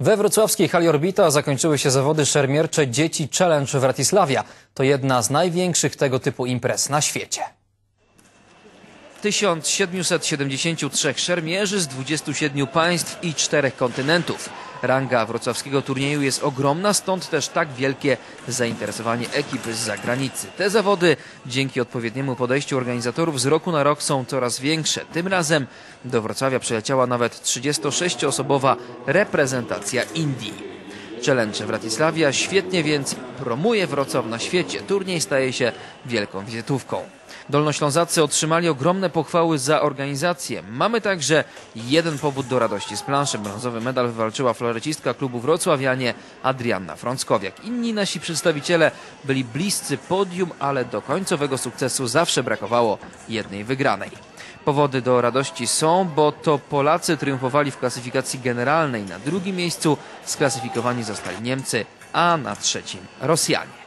We wrocławskiej hali Orbita zakończyły się zawody szermiercze Dzieci Challenge w Ratislavia. To jedna z największych tego typu imprez na świecie. 1773 szermierzy z 27 państw i czterech kontynentów. Ranga wrocławskiego turnieju jest ogromna, stąd też tak wielkie zainteresowanie ekipy z zagranicy. Te zawody dzięki odpowiedniemu podejściu organizatorów z roku na rok są coraz większe. Tym razem do Wrocławia przyleciała nawet 36-osobowa reprezentacja Indii. Challenge w Ratislavia świetnie więc promuje Wrocław na świecie. Turniej staje się wielką wizytówką. Dolnoślązacy otrzymali ogromne pochwały za organizację. Mamy także jeden powód do radości z planszy. Brązowy medal wywalczyła florecistka klubu wrocławianie Adrianna Frąckowiak. Inni nasi przedstawiciele byli bliscy podium, ale do końcowego sukcesu zawsze brakowało jednej wygranej. Powody do radości są, bo to Polacy triumfowali w klasyfikacji generalnej. Na drugim miejscu sklasyfikowani zostali Niemcy, a na trzecim Rosjanie.